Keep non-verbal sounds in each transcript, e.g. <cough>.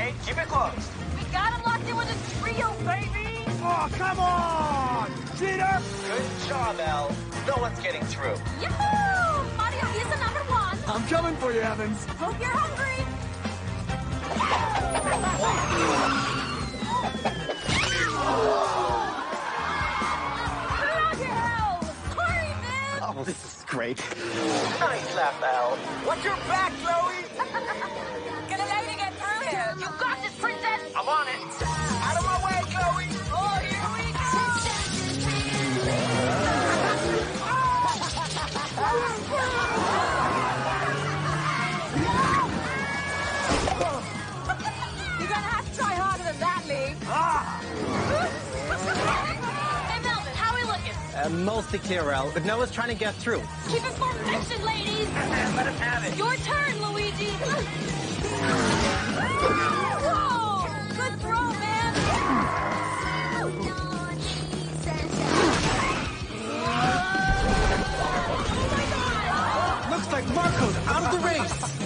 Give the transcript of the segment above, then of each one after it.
okay? Keep it close. We got him locked in with a trio, baby. Oh, come on! Cheater! Good job, Elle. No one's getting through. Yahoo! Mario is the number one. I'm coming for you, Evans. Hope you're hungry. Raquel! Hurry, man! Oh, this is great. Nice laugh, Elle. Watch your back, Chloe! <laughs> mostly clear, Elle, but Noah's trying to get through. Keep it formation, ladies. Let us have it. Your turn, Luigi. Whoa! Good throw, man. Looks like Marco's out of the race.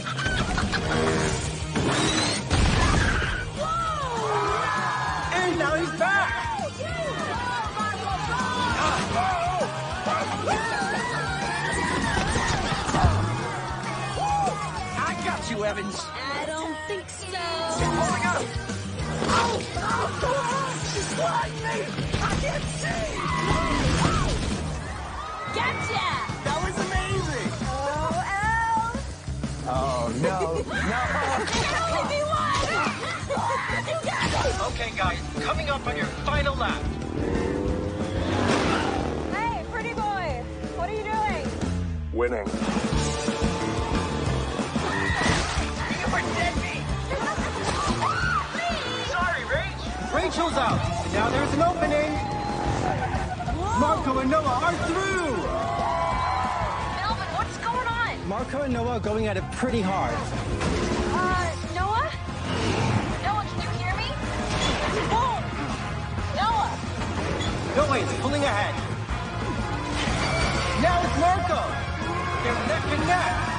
You, Evans. I don't think so. Pulling up. Gotcha! That was amazing! Oh, Elle. Oh, no. <laughs> No. Can only be one! you got it! Okay, guys, coming up on your final lap. Hey, pretty boy. What are you doing? Winning. Sorry, Rach. Rachel's out. Now there's an opening. Marco and Noah are through. Melvin, what's going on? Marco and Noah are going at it pretty hard. Uh, Noah? Noah, can you hear me? Boom! Noah! Noah's pulling ahead. Now it's Marco. They're neck and neck.